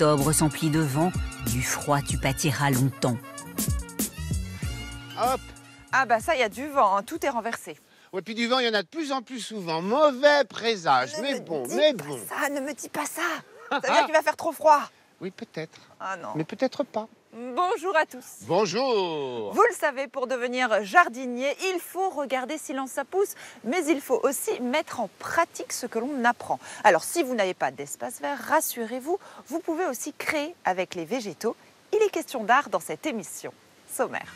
octobre s'emplit de vent, du froid tu pâtiras longtemps. Hop Ah bah ça, il y a du vent, hein, tout est renversé. Ouais, puis du vent, il y en a de plus en plus souvent. Mauvais présage, Ne mais me bon, dis mais pas bon. ça, ne me dis pas ça. Ça veut dire qu'il va faire trop froid. Oui, peut-être, Ah non. mais peut-être pas. Bonjour à tous. Bonjour Vous le savez, pour devenir jardinier, il faut regarder silence ça pousse, mais il faut aussi mettre en pratique ce que l'on apprend. Alors si vous n'avez pas d'espace vert, rassurez-vous, vous pouvez aussi créer avec les végétaux. Il est question d'art dans cette émission. Sommaire.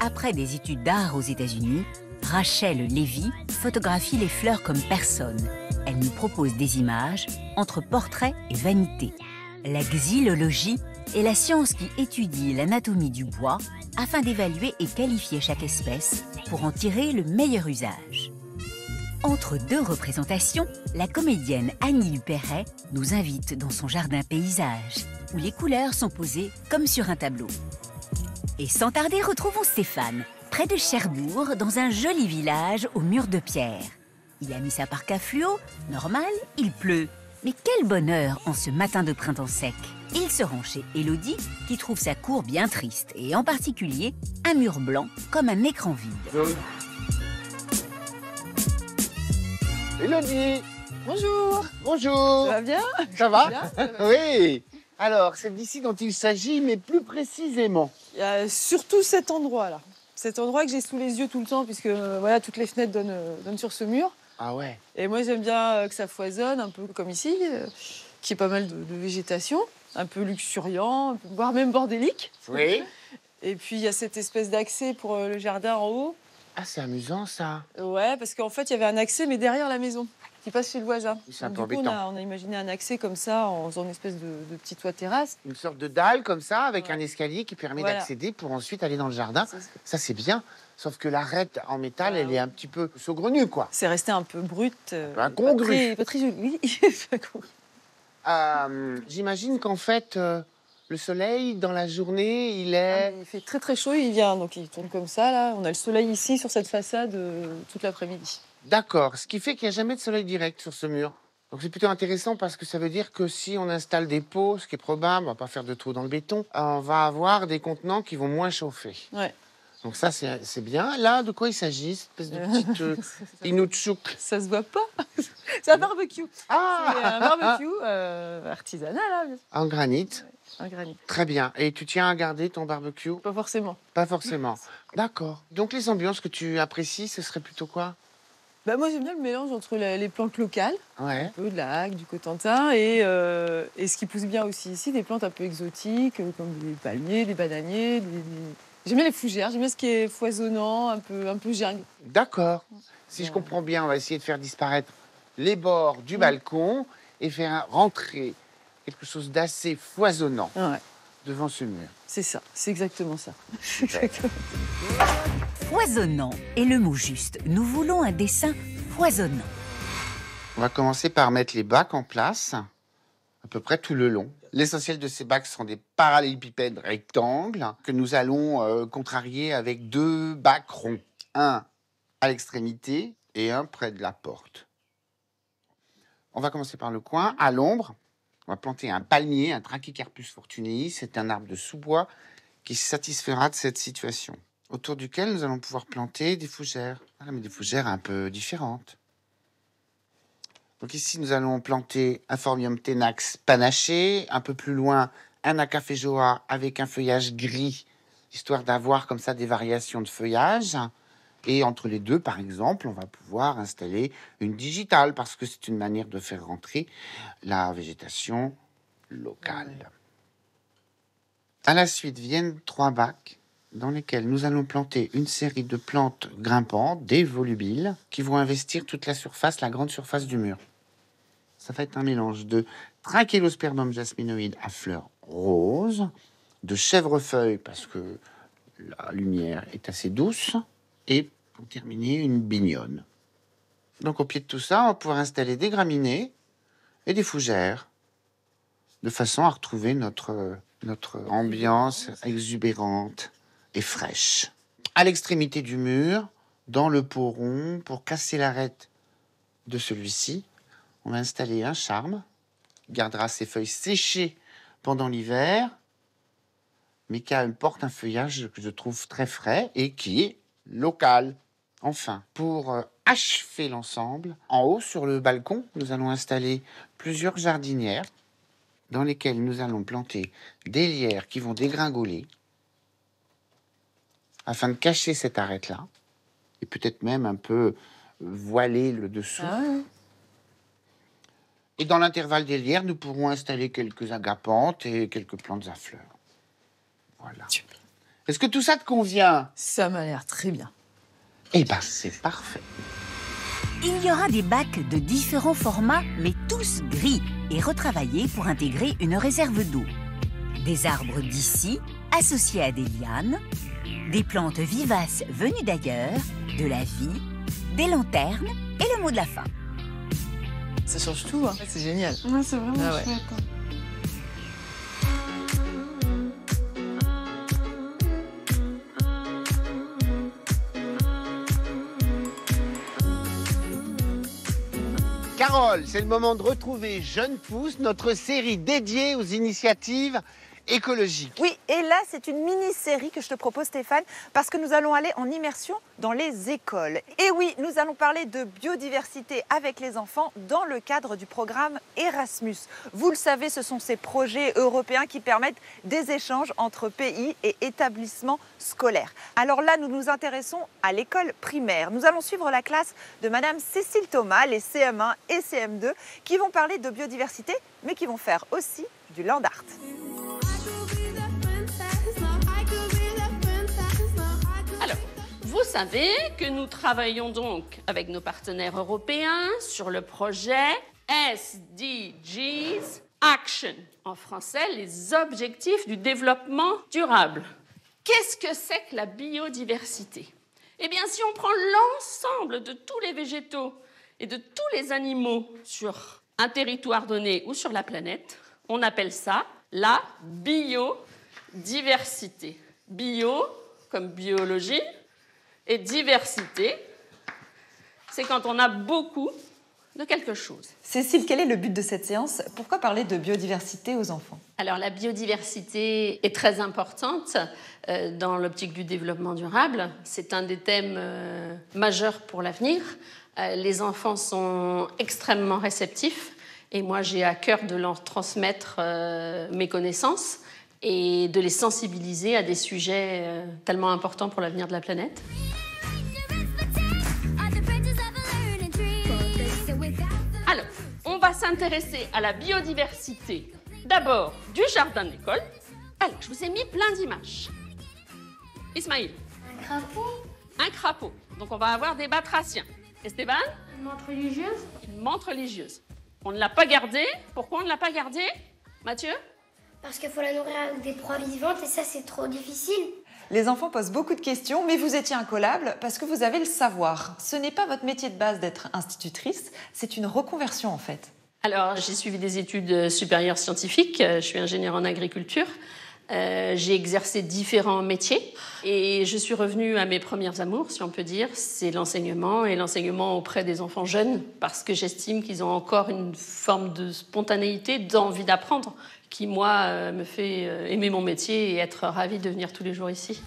Après des études d'art aux États-Unis, Rachel Lévy photographie les fleurs comme personne. Elle nous propose des images entre portrait et vanité. La xylologie est la science qui étudie l'anatomie du bois afin d'évaluer et qualifier chaque espèce pour en tirer le meilleur usage. Entre deux représentations, la comédienne Annie Dupéret nous invite dans son jardin paysage, où les couleurs sont posées comme sur un tableau. Et sans tarder, retrouvons Stéphane, près de Cherbourg, dans un joli village aux murs de pierre. Il a mis sa parc à fluo, normal, il pleut. Mais quel bonheur en ce matin de printemps sec Il se rend chez Élodie, qui trouve sa cour bien triste, et en particulier un mur blanc comme un écran vide. Elodie Bonjour. Bonjour Ça va bien Ça va Bien, ça va. Oui Alors, c'est d'ici dont il s'agit, mais plus précisément. Il y a surtout cet endroit-là. Cet endroit que j'ai sous les yeux tout le temps, puisque euh, voilà, toutes les fenêtres donnent, euh, donnent sur ce mur. Ah ouais Et moi, j'aime bien euh, que ça foisonne, un peu comme ici, euh, qu'il y ait pas mal de, de végétation, un peu luxuriant, peu- voire même bordélique. Oui Et puis, il y a cette espèce d'accès pour euh, le jardin en haut. Ah, c'est amusant, ça Ouais, parce qu'en fait, il y avait un accès, mais derrière la maison, qui passe chez le voisin. C'est un peu on a, on a imaginé un accès comme ça, en faisant une espèce de, de petit toit terrasse. Une sorte de dalle, comme ça, avec Ouais. un escalier qui permet Voilà. d'accéder pour ensuite aller dans le jardin. Ça, c'est bien. Sauf que l'arête en métal, elle est un petit peu saugrenue, quoi. C'est resté un peu brut. euh, Un incongru. Pas très, pas très. Euh, J'imagine qu'en fait, euh, le soleil, dans la journée, il Ah, est... Il fait très très chaud, il vient, donc il tourne comme ça là. On a le soleil ici sur cette façade euh, toute l'après-midi. D'accord, ce qui fait qu'il n'y a jamais de soleil direct sur ce mur. Donc c'est plutôt intéressant parce que ça veut dire que si on installe des pots, ce qui est probable, on va pas faire de trous dans le béton, on va avoir des contenants qui vont moins chauffer. Ouais. Donc ça, c'est bien. Là, de quoi il s'agit Cette espèce de Euh, petite euh, Inutchuk. Ça se voit pas. C'est un barbecue. C'est Ah un barbecue euh, artisanal, là, En granit. un granit. Très bien. Et tu tiens à garder ton barbecue? Pas forcément. Pas forcément. D'accord. Donc les ambiances que tu apprécies, ce serait plutôt quoi? Bah, moi j'aime bien le mélange entre la- les plantes locales, Ouais. un peu de la hague, du Cotentin, et, euh, et ce qui pousse bien aussi ici, des plantes un peu exotiques, euh, comme des palmiers, des bananiers. des- des- J'aime bien les fougères, j'aime bien ce qui est foisonnant, un peu, un peu jungle. D'accord. Si je comprends bien, on va essayer de faire disparaître les bords du balcon et faire rentrer quelque chose d'assez foisonnant Ah ouais, devant ce mur. c'est ça, c'est exactement ça. Exactement. Foisonnant est le mot juste. Nous voulons un dessin foisonnant. On va commencer par mettre les bacs en place, à peu près tout le long. L'essentiel de ces bacs sont des parallélépipèdes rectangles que nous allons euh, contrarier avec deux bacs ronds. Un à l'extrémité et un près de la porte. On va commencer par le coin, à l'ombre. On va planter un palmier, un Trachycarpus fortunei. C'est un arbre de sous-bois qui satisfera de cette situation. Autour duquel nous allons pouvoir planter des fougères. Voilà, mais des fougères un peu différentes. Donc ici, nous allons planter un Phormium tenax panaché. Un peu plus loin, un Acaphéjoa avec un feuillage gris, histoire d'avoir comme ça des variations de feuillage. Et entre les deux, par exemple, on va pouvoir installer une digitale parce que c'est une manière de faire rentrer la végétation locale. À la suite viennent trois bacs dans lesquels nous allons planter une série de plantes grimpantes, des qui vont investir toute la surface, la grande surface du mur. Ça va être un mélange de Trachelospermum jasminoïde à fleurs roses, de chèvrefeuille parce que la lumière est assez douce, et pour terminer, une bignonne. Donc au pied de tout ça, on va pouvoir installer des graminées et des fougères, de façon à retrouver notre, notre ambiance exubérante fraîche. À l'extrémité du mur, dans le pot rond, pour casser l'arête de celui-ci, on va installer un charme gardera ses feuilles séchées pendant l'hiver, mais qui porte un feuillage que je trouve très frais et qui est local. Enfin, pour euh, achever l'ensemble, en haut sur le balcon, nous allons installer plusieurs jardinières dans lesquelles nous allons planter des lierres qui vont dégringoler afin de cacher cette arête-là et peut-être même un peu voiler le dessous. Ah ouais. Et dans l'intervalle des lierres, nous pourrons installer quelques agapantes et quelques plantes à fleurs. Voilà. Est-ce que tout ça te convient? Ça m'a l'air très bien. Eh ben, c'est parfait. Il y aura des bacs de différents formats, mais tous gris et retravaillés pour intégrer une réserve d'eau. Des arbres d'ici, associés à des lianes, des plantes vivaces venues d'ailleurs, de la vie, des lanternes et le mot de la fin. Ça change tout, hein. c'est génial. Ouais, c'est vraiment Ah ouais. chouette. hein. Carole, c'est le moment de retrouver Jeune Pousse, notre série dédiée aux initiatives Oui, et là, c'est une mini-série que je te propose, Stéphane, parce que nous allons aller en immersion dans les écoles. Et oui, nous allons parler de biodiversité avec les enfants dans le cadre du programme Erasmus. Vous le savez, ce sont ces projets européens qui permettent des échanges entre pays et établissements scolaires. Alors là, nous nous intéressons à l'école primaire. Nous allons suivre la classe de Madame Cécile Thomas, les CM1 et CM2, qui vont parler de biodiversité, mais qui vont faire aussi du land art. Vous savez que nous travaillons donc avec nos partenaires européens sur le projet SDGs Action. En français, les objectifs du développement durable. Qu'est-ce que c'est que la biodiversité? Eh bien, si on prend l'ensemble de tous les végétaux et de tous les animaux sur un territoire donné ou sur la planète, on appelle ça la biodiversité. Bio comme biologie et diversité, c'est quand on a beaucoup de quelque chose. Cécile, quel est le but de cette séance? Pourquoi parler de biodiversité aux enfants? Alors la biodiversité est très importante euh, dans l'optique du développement durable. C'est un des thèmes euh, majeurs pour l'avenir. Euh, les enfants sont extrêmement réceptifs et moi j'ai à cœur de leur transmettre mes connaissances et de les sensibiliser à des sujets euh, tellement importants pour l'avenir de la planète. Alors, on va s'intéresser à la biodiversité d'abord du jardin de l'école. Alors, je vous ai mis plein d'images. Ismaïl, Un crapaud un crapaud. Donc, on va avoir des batraciens. Esteban, Une montre religieuse une menthe religieuse. On ne l'a pas gardée. Pourquoi on ne l'a pas gardée? Mathieu? Parce qu'il faut la nourrir avec des proies vivantes et ça c'est trop difficile. Les enfants posent beaucoup de questions, mais vous étiez incollable parce que vous avez le savoir. Ce n'est pas votre métier de base d'être institutrice, c'est une reconversion en fait. Alors, j'ai suivi des études supérieures scientifiques. Euh, Je suis ingénieure en agriculture. Euh, j'ai exercé différents métiers et je suis revenue à mes premières amours, si on peut dire, c'est l'enseignement et l'enseignement auprès des enfants jeunes parce que j'estime qu'ils ont encore une forme de spontanéité, d'envie d'apprendre qui, moi, euh, me fait euh, aimer mon métier et être ravie de venir tous les jours ici.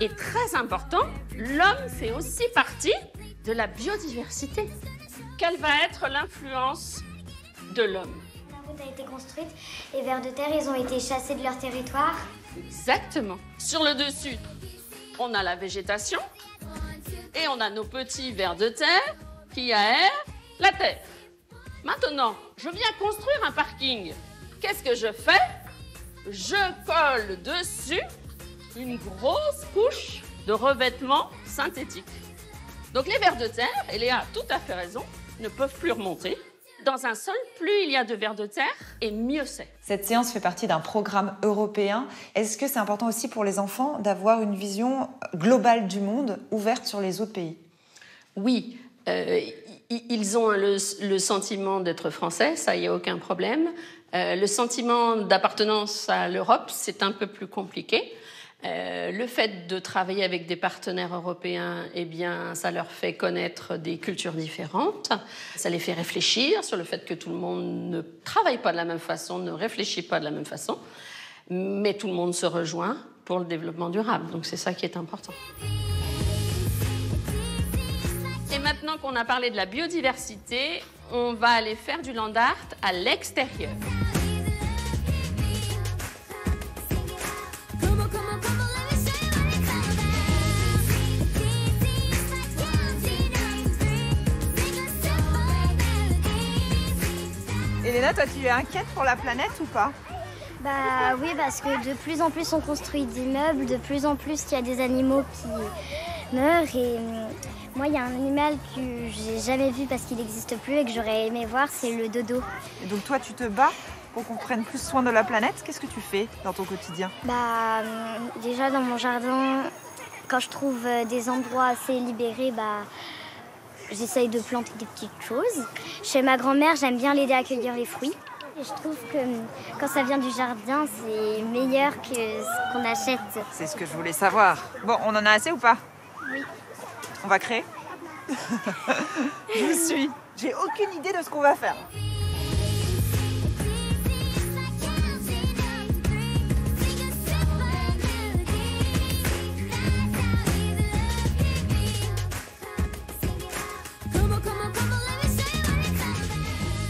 Et très important, l'homme fait aussi partie de la biodiversité. Quelle va être l'influence de l'homme La route a été construite, les vers de terre ils ont été chassés de leur territoire. Exactement. Sur le dessus, on a la végétation et on a nos petits vers de terre qui aèrent la terre. Maintenant, je viens construire un parking. Qu'est-ce que je fais? Je colle dessus une grosse couche de revêtement synthétique. Donc les vers de terre, et Léa a tout à fait raison, ne peuvent plus remonter. Dans un sol, plus il y a de vers de terre, et mieux c'est. Cette séance fait partie d'un programme européen. Est-ce que c'est important aussi pour les enfants d'avoir une vision globale du monde ouverte sur les autres pays? Oui, euh, ils ont le, sentiment d'être français, ça, il n'y a aucun problème. Euh, le sentiment d'appartenance à l'Europe, c'est un peu plus compliqué. Euh, le fait de travailler avec des partenaires européens, eh bien, ça leur fait connaître des cultures différentes. Ça les fait réfléchir sur le fait que tout le monde ne travaille pas de la même façon, ne réfléchit pas de la même façon, mais tout le monde se rejoint pour le développement durable. Donc c'est ça qui est important. Maintenant qu'on a parlé de la biodiversité, on va aller faire du land art à l'extérieur. Elena, toi, tu es inquiète pour la planète ou pas? Bah oui, parce que de plus en plus on construit d'immeubles, de plus en plus il y a des animaux qui meurent et moi il y a un animal que j'ai jamais vu parce qu'il n'existe plus et que j'aurais aimé voir, c'est le dodo. Et donc toi, tu te bats pour qu'on prenne plus soin de la planète. Qu'est-ce que tu fais dans ton quotidien? Bah hum, déjà dans mon jardin, quand je trouve euh, des endroits assez libérés, bah j'essaye de planter des petites choses. Chez ma grand-mère, j'aime bien l'aider à cueillir les fruits. Et je trouve que hum, quand ça vient du jardin, c'est meilleur que ce qu'on achète. C'est ce que je voulais savoir. Bon, on en a assez ou pas? Oui. On va créer Je vous suis. J'ai aucune idée de ce qu'on va faire.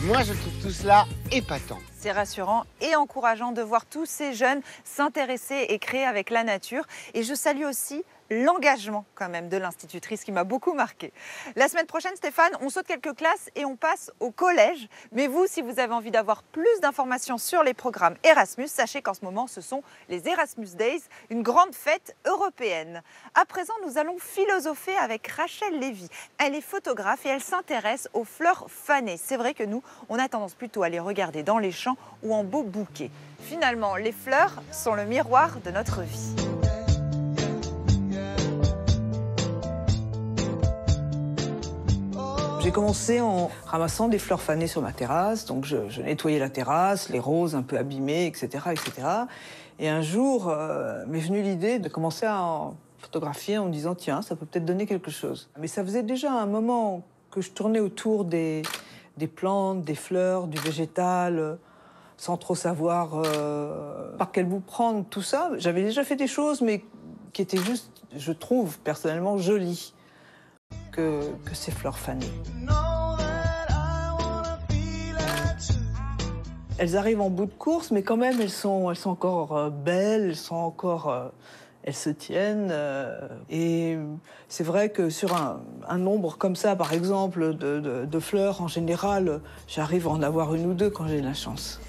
Moi, je trouve tout cela épatant. C'est rassurant et encourageant de voir tous ces jeunes s'intéresser et créer avec la nature. Et je salue aussi l'engagement quand même de l'institutrice qui m'a beaucoup marqué. La semaine prochaine, Stéphane, on saute quelques classes et on passe au collège. Mais vous, si vous avez envie d'avoir plus d'informations sur les programmes Erasmus, sachez qu'en ce moment, ce sont les Erasmus Days, une grande fête européenne. À présent, nous allons philosopher avec Rachel Lévy. Elle est photographe et elle s'intéresse aux fleurs fanées. C'est vrai que nous, on a tendance plutôt à les regarder dans les champs ou en beaux bouquets. Finalement, les fleurs sont le miroir de notre vie. J'ai commencé en ramassant des fleurs fanées sur ma terrasse, donc je, nettoyais la terrasse, les roses un peu abîmées, etc., etc. Et un jour euh, m'est venue l'idée de commencer à en photographier en me disant tiens, ça peut peut-être donner quelque chose. Mais ça faisait déjà un moment que je tournais autour des, des plantes, des fleurs, du végétal, euh, sans trop savoir euh, par quel bout prendre tout ça. J'avais déjà fait des choses, mais qui étaient juste, je trouve personnellement, jolies que, ces fleurs fanées. Elles arrivent en bout de course, mais quand même, elles sont, elles sont encore euh, belles, elles sont encore, euh, elles se tiennent. euh, et c'est vrai que sur un, nombre comme ça, par exemple, de, fleurs, en général, j'arrive à en avoir une ou deux quand j'ai la chance.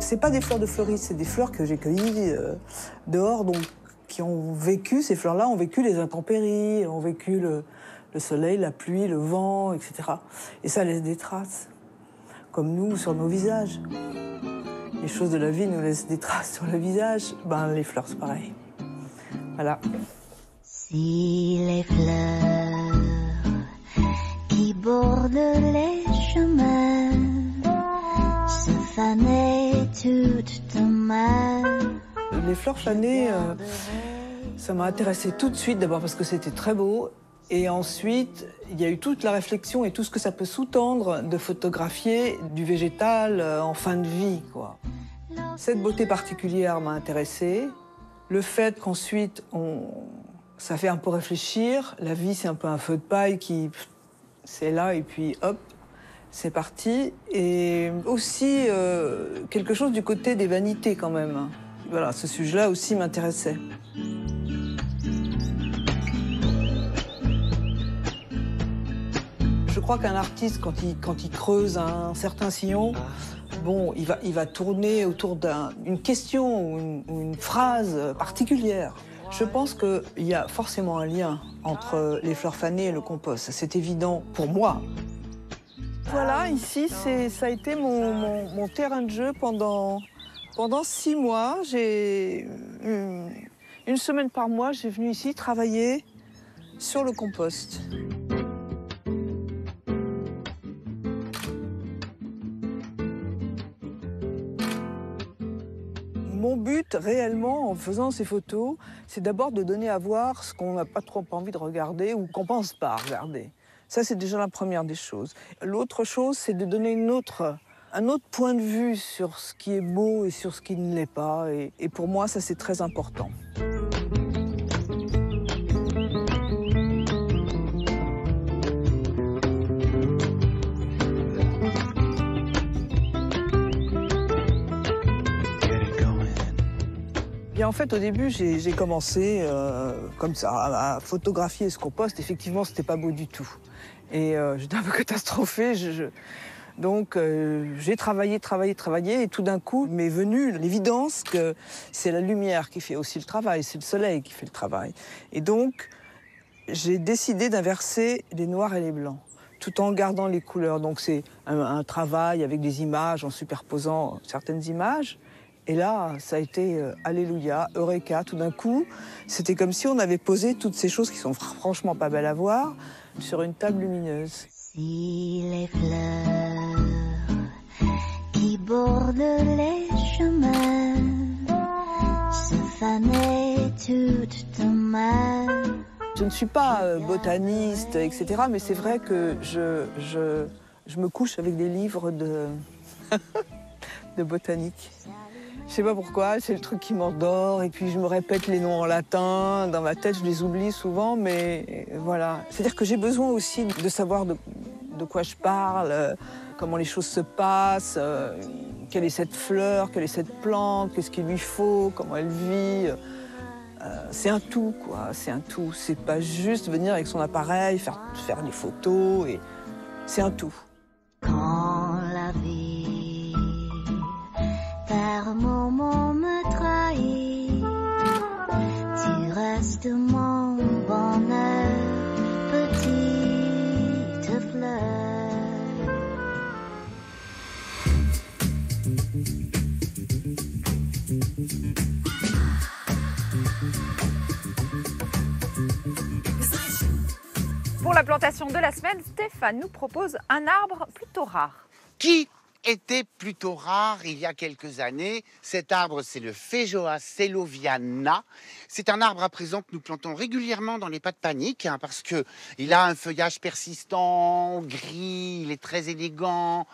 C'est pas des fleurs de fleuriste, c'est des fleurs que j'ai cueillies dehors, donc qui ont vécu, ces fleurs-là ont vécu les intempéries, ont vécu le, le soleil, la pluie, le vent, etc. Et ça laisse des traces, comme nous sur nos visages. Les choses de la vie nous laissent des traces sur le visage. Ben, les fleurs, c'est pareil. Voilà. Si les fleurs qui bordent les chemins se fanaient toutes. Les fleurs fanées, euh, ça m'a intéressée tout de suite, d'abord parce que c'était très beau. Et ensuite, il y a eu toute la réflexion et tout ce que ça peut sous-tendre de photographier du végétal euh, en fin de vie. Quoi. Cette beauté particulière m'a intéressée. Le fait qu'ensuite, on... ça fait un peu réfléchir. La vie, c'est un peu un feu de paille qui, c'est là et puis hop, c'est parti. Et aussi euh, quelque chose du côté des vanités quand même. Voilà, ce sujet-là aussi m'intéressait. Je crois qu'un artiste, quand il, quand il creuse un certain sillon, bon, il va, il va tourner autour d'une question ou une, phrase particulière. Je pense qu'il y a forcément un lien entre les fleurs fanées et le compost. C'est évident pour moi. Voilà, ici, ça a été mon- mon terrain de jeu pendant, pendant six mois. J'ai une, une semaine par mois, j'ai venu ici travailler sur le compost. but réellement en faisant ces photos, c'est d'abord de donner à voir ce qu'on n'a pas trop envie de regarder ou qu'on pense pas regarder. Ça, c'est déjà la première des choses. L'autre chose, c'est de donner une autre, un autre point de vue sur ce qui est beau et sur ce qui ne l'est pas. Et, pour moi, ça, c'est très important. En fait, au début, j'ai commencé euh, comme ça, à, photographier ce qu'on poste. Effectivement, c'était pas beau du tout. Et euh, j'étais un peu catastrophée. Je- Donc, euh, j'ai travaillé, travaillé, travaillé. Et tout d'un coup, m'est venue l'évidence que c'est la lumière qui fait aussi le travail, c'est le soleil qui fait le travail. Et donc, j'ai décidé d'inverser les noirs et les blancs, tout en gardant les couleurs. Donc, c'est un, travail avec des images, en superposant certaines images. Et là, ça a été euh, Alléluia, Eureka, tout d'un coup. C'était comme si on avait posé toutes ces choses qui sont fr- franchement pas belles à voir sur une table lumineuse. Si les fleurs qui bordent les chemins se fanaient toutes demain. Je ne suis pas euh, botaniste, etc., mais c'est vrai que je, je, je me couche avec des livres de, de botanique. Je sais pas pourquoi, c'est le truc qui m'endort, et puis je me répète les noms en latin, dans ma tête je les oublie souvent, mais euh, voilà. C'est-à-dire que j'ai besoin aussi de savoir de, de quoi je parle, euh, comment les choses se passent, euh, quelle est cette fleur, quelle est cette plante, qu'est-ce qu'il lui faut, comment elle vit. Euh, c'est un tout, quoi. C'est un tout. C'est pas juste venir avec son appareil, faire, faire des photos. Et... C'est un tout. Quand la vie Pour la plantation de la semaine, Stéphane nous propose un arbre plutôt rare. Était plutôt rare il y a quelques années. Cet arbre, c'est le Phaejoa celoviana. C'est un arbre à présent que nous plantons régulièrement dans les pas de panique hein, parce que il a un feuillage persistant, gris, il est très élégant.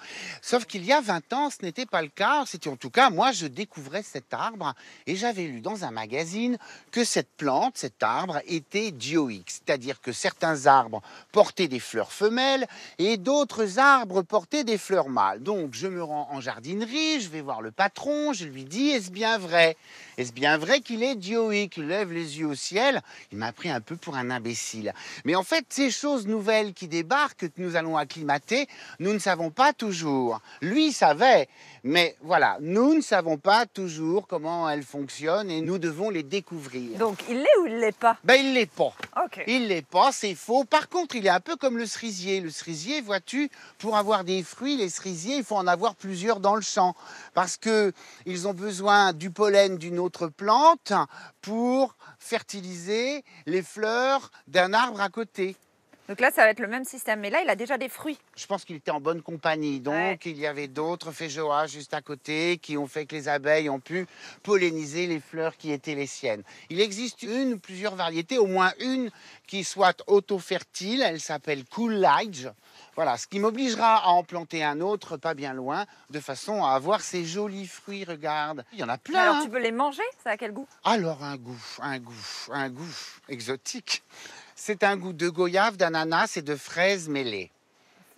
Sauf qu'il y a 20 ans, ce n'était pas le cas. C'était en tout cas, moi, je découvrais cet arbre et j'avais lu dans un magazine que cette plante, cet arbre, était dioïque, c'est-à-dire que certains arbres portaient des fleurs femelles et d'autres arbres portaient des fleurs mâles. Donc je me rends en jardinerie, je vais voir le patron, je lui dis est-ce bien vrai? Est-ce bien vrai qu'il est dioïque? Lève les yeux au ciel. Il m'a pris un peu pour un imbécile. Mais en fait, ces choses nouvelles qui débarquent, que nous allons acclimater, nous ne savons pas toujours. Lui savait, mais voilà, nous ne savons pas toujours comment elles fonctionnent et nous devons les découvrir. Donc, il l'est ou il l'est pas? Ben, il l'est pas. Ok. Il l'est pas, c'est faux. Par contre, il est un peu comme le cerisier. Le cerisier, vois-tu, pour avoir des fruits, les cerisiers, il faut en avoir plusieurs dans le champ parce que ils ont besoin du pollen d'une autre plante pour fertiliser les fleurs d'un arbre à côté. Donc là, ça va être le même système. Mais là, il a déjà des fruits. Je pense qu'il était en bonne compagnie. Donc, Ouais. il y avait d'autres féjoas juste à côté qui ont fait que les abeilles ont pu polliniser les fleurs qui étaient les siennes. Il existe une ou plusieurs variétés, au moins une qui soit auto-fertile. Elle s'appelle Coolidge. Voilà, ce qui m'obligera à en planter un autre pas bien loin, de façon à avoir ces jolis fruits. Regarde, il y en a plein. Alors, hein. tu peux les manger? Ça a quel goût? Alors un goût, un goût, un goût exotique. C'est un goût de goyave, d'ananas et de fraises mêlées.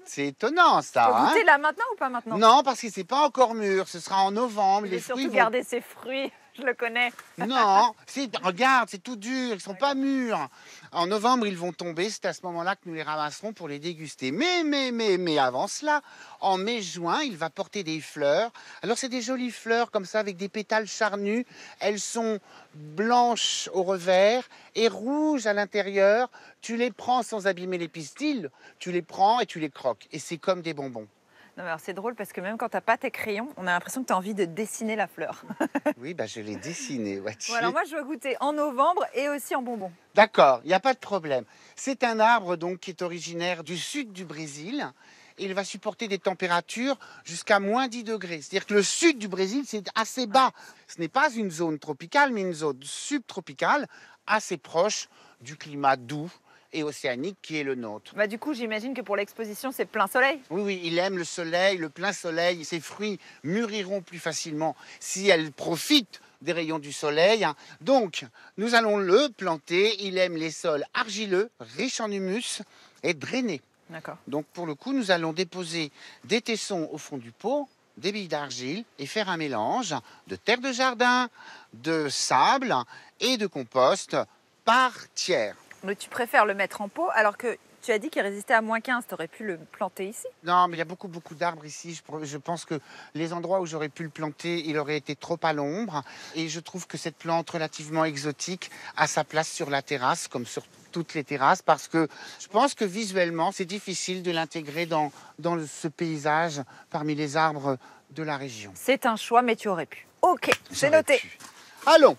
C'est étonnant ça. Peux hein? là maintenant ou pas maintenant? Non, parce que c'est pas encore mûr. Ce sera en novembre. Il Les surtout fruits vont- garder ses fruits. Je le connais. Non, regarde, c'est tout dur. Ils sont pas mûrs. En novembre, ils vont tomber. C'est à ce moment-là que nous les ramasserons pour les déguster. Mais, mais, mais, mais avant cela, en mai-juin, il va porter des fleurs. Alors, c'est des jolies fleurs comme ça avec des pétales charnus. Elles sont blanches au revers et rouges à l'intérieur. Tu les prends sans abîmer les pistils. Tu les prends et tu les croques. Et c'est comme des bonbons. Non, mais alors c'est drôle parce que même quand t'as pas tes crayons, on a l'impression que tu as envie de dessiner la fleur. Oui, bah, je l'ai dessiné. vois-tu. Bon, alors moi, je veux goûter en novembre et aussi en bonbons. D'accord, il n'y a pas de problème. C'est un arbre donc qui est originaire du sud du Brésil il va supporter des températures jusqu'à moins 10 degrés. C'est-à-dire que le sud du Brésil, c'est assez bas. Ce n'est pas une zone tropicale, mais une zone subtropicale, assez proche du climat doux et océanique qui est le nôtre. Bah, du coup, j'imagine que pour l'exposition, c'est plein soleil. Oui, oui, il aime le soleil, le plein soleil. Ses fruits mûriront plus facilement si elles profitent des rayons du soleil. Donc, nous allons le planter. Il aime les sols argileux, riches en humus et drainés. D'accord. Donc, pour le coup, nous allons déposer des tessons au fond du pot, des billes d'argile et faire un mélange de terre de jardin, de sable et de compost par tiers. Mais tu préfères le mettre en pot alors que tu as dit qu'il résistait à moins 15. Tu aurais pu le planter ici. Non, mais il y a beaucoup, beaucoup d'arbres ici. Je, pense que les endroits où j'aurais pu le planter, il aurait été trop à l'ombre. Et je trouve que cette plante relativement exotique a sa place sur la terrasse, comme sur toutes les terrasses, parce que je pense que visuellement, c'est difficile de l'intégrer dans, dans ce paysage parmi les arbres de la région. C'est un choix, mais tu aurais pu. Ok, c'est noté. pu. Allons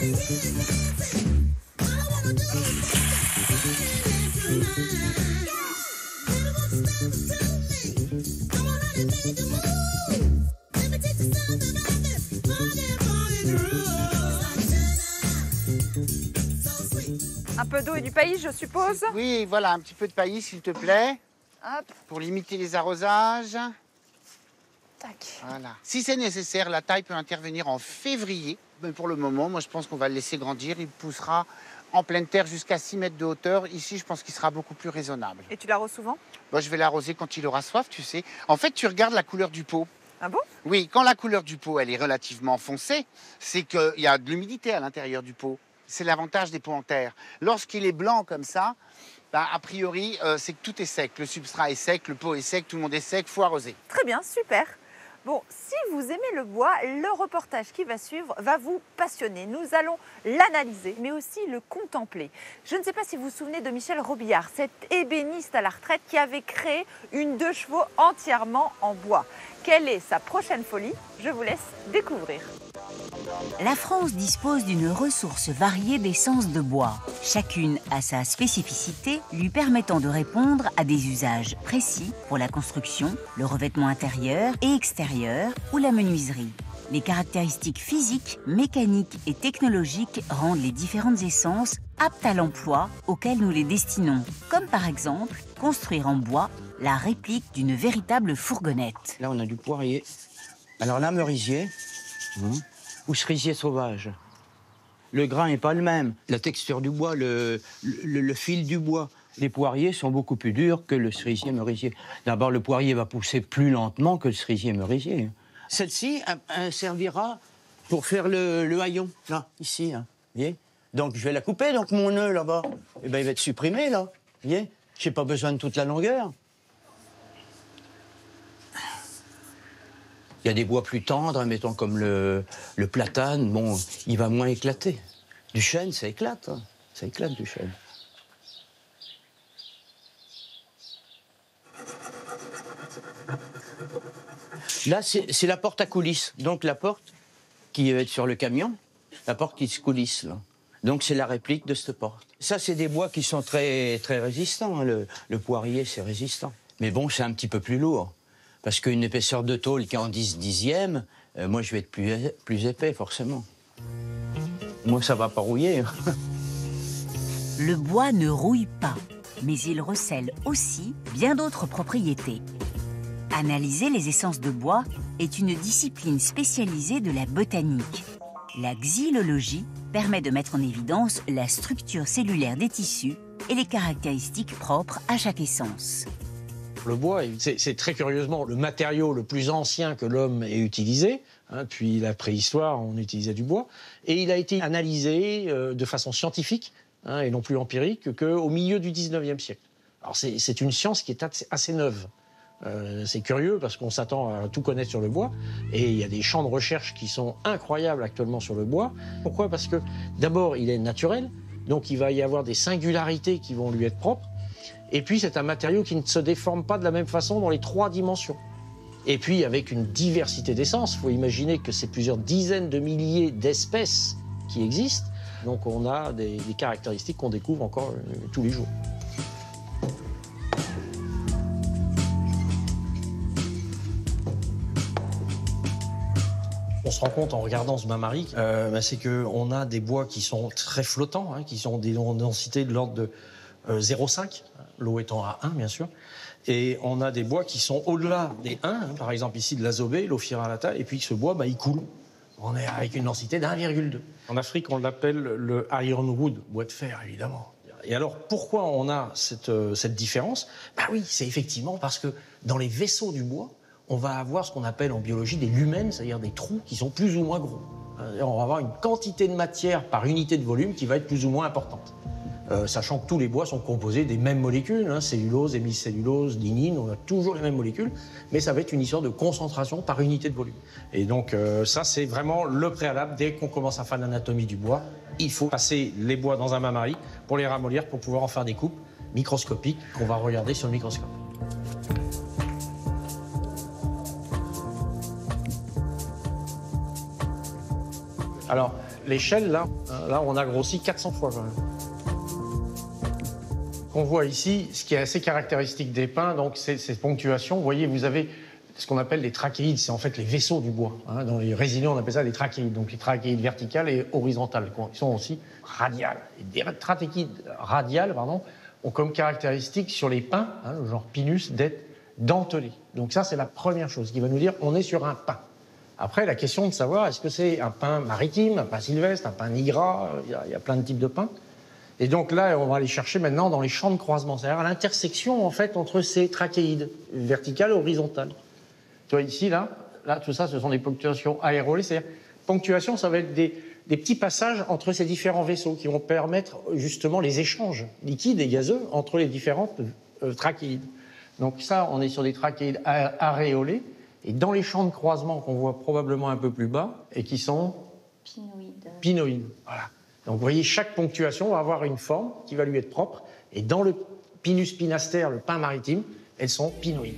Un peu d'eau et du pays, je suppose. Oui, voilà, un petit peu de paillis, s'il te plaît, Hop, pour limiter les arrosages. Tac. Voilà. Si c'est nécessaire, la taille peut intervenir en février. Mais pour le moment, moi, je pense qu'on va le laisser grandir. Il poussera en pleine terre jusqu'à 6 mètres de hauteur. Ici, je pense qu'il sera beaucoup plus raisonnable. Et tu l'arroses souvent? Moi, je vais l'arroser quand il aura soif, tu sais. En fait, tu regardes la couleur du pot. Ah bon? Oui, quand la couleur du pot, elle est relativement foncée, c'est qu'il y a de l'humidité à l'intérieur du pot. C'est l'avantage des pots en terre. Lorsqu'il est blanc comme ça, bah, a priori, euh, c'est que tout est sec. Le substrat est sec, le pot est sec, tout le monde est sec, faut arroser. Très bien, super. Bon, si vous aimez le bois, le reportage qui va suivre va vous passionner. Nous allons l'analyser, mais aussi le contempler. Je ne sais pas si vous vous souvenez de Michel Robillard, cet ébéniste à la retraite qui avait créé une deux chevaux entièrement en bois. Quelle est sa prochaine folie? Je vous laisse découvrir. La France dispose d'une ressource variée d'essences de bois. Chacune a sa spécificité, lui permettant de répondre à des usages précis pour la construction, le revêtement intérieur et extérieur ou la menuiserie. Les caractéristiques physiques, mécaniques et technologiques rendent les différentes essences aptes à l'emploi auquel nous les destinons, comme par exemple construire en bois la réplique d'une véritable fourgonnette. Là, on a du poirier. Alors là, merisier hein, ou cerisier sauvage. Le grain n'est pas le même. La texture du bois, le, le- fil du bois. Les poiriers sont beaucoup plus durs que le cerisier merisier. D'abord, le poirier va pousser plus lentement que le cerisier merisier. Celle-ci elle- elle servira pour faire le, le haillon, là, ici. hein. Vous voyez? Donc, je vais la couper. Donc, mon nœud, là-bas, eh ben, il va être supprimé, là. Vous voyez? J'ai pas besoin de toute la longueur. Il y a des bois plus tendres, mettons comme le, platane, bon, il va moins éclater. Du chêne, ça éclate, hein. ça éclate du chêne. Là, c'est la porte à coulisses. Donc la porte qui va être sur le camion, la porte qui se coulisse. Là. Donc c'est la réplique de cette porte. Ça, c'est des bois qui sont très, très résistants. hein. Le poirier, c'est résistant. Mais bon, c'est un petit peu plus lourd. Parce qu'une épaisseur de tôle qui est en 10 dixièmes, euh, moi, je vais être plus, plus épais, forcément. Moi, ça va pas rouiller. hein. Le bois ne rouille pas, mais il recèle aussi bien d'autres propriétés. Analyser les essences de bois est une discipline spécialisée de la botanique. La xylologie permet de mettre en évidence la structure cellulaire des tissus et les caractéristiques propres à chaque essence. Le bois, c'est très curieusement le matériau le plus ancien que l'homme ait utilisé. hein, depuis la préhistoire, on utilisait du bois. Et il a été analysé euh, de façon scientifique, hein, et non plus empirique, qu'au milieu du 19e siècle. Alors c'est une science qui est assez, assez neuve. Euh, c'est curieux parce qu'on s'attend à tout connaître sur le bois et il y a des champs de recherche qui sont incroyables actuellement sur le bois. Pourquoi? Parce que d'abord il est naturel, donc il va y avoir des singularités qui vont lui être propres. Et puis, c'est un matériau qui ne se déforme pas de la même façon dans les trois dimensions. Et puis, avec une diversité d'essences, il faut imaginer que c'est plusieurs dizaines de milliers d'espèces qui existent. Donc, on a des, caractéristiques qu'on découvre encore euh, tous les jours. on se rend compte en regardant ce bain-marie, euh, ben, c'est qu'on a des bois qui sont très flottants, hein, qui sont des densités de l'ordre de 0,5, l'eau étant à 1 bien sûr. Et on a des bois qui sont au-delà des 1, hein, par exemple ici de l'azobé, l'ophiravata, et puis ce bois, bah, il coule. On est avec une densité d'1,2. En Afrique, on l'appelle le ironwood, bois de fer évidemment. Et alors, pourquoi on a cette, euh, cette différence? Bah oui, c'est effectivement parce que dans les vaisseaux du bois, on va avoir ce qu'on appelle en biologie des lumens, c'est-à-dire des trous qui sont plus ou moins gros. Euh, On va avoir une quantité de matière par unité de volume qui va être plus ou moins importante. Euh, sachant que tous les bois sont composés des mêmes molécules, hein, cellulose, hémicellulose, lignine, on a toujours les mêmes molécules, mais ça va être une histoire de concentration par unité de volume. Et donc euh, ça, c'est vraiment le préalable. Dès qu'on commence à faire l'anatomie du bois, il faut passer les bois dans un bain-marie pour les ramollir, pour pouvoir en faire des coupes microscopiques qu'on va regarder sur le microscope. Alors, l'échelle, là, euh, là, on a grossi 400 fois quand même. Qu'on voit ici, ce qui est assez caractéristique des pins, donc c'est ces ponctuations. Vous voyez, vous avez ce qu'on appelle les trachéides, c'est en fait les vaisseaux du bois. hein. Dans les résilients, on appelle ça les trachéides. Donc les trachéides verticales et horizontales, qui sont aussi radiales. Et des trachéides radiales, pardon, ont comme caractéristique sur les pins, hein, le genre pinus, d'être dentelés. Donc ça, c'est la première chose qui va nous dire on est sur un pin. Après, la question de savoir est-ce que c'est un pin maritime, un pin sylvestre, un pin nigra, il y, a plein de types de pins. Et donc là, on va aller chercher maintenant dans les champs de croisement, c'est-à-dire à, l'intersection en fait entre ces trachéides, verticales et horizontales. Tu vois ici, là, là, tout ça, ce sont des ponctuations aérolées, c'est-à-dire ponctuation, ça va être des, des petits passages entre ces différents vaisseaux qui vont permettre justement les échanges liquides et gazeux entre les différentes euh, trachéides. Donc ça, on est sur des trachéides a- aréolés, et dans les champs de croisement qu'on voit probablement un peu plus bas, et qui sont pinoïdes. Voilà. Donc vous voyez, chaque ponctuation va avoir une forme qui va lui être propre. Et dans le pinus pinaster, le pin maritime, elles sont pinoïdes.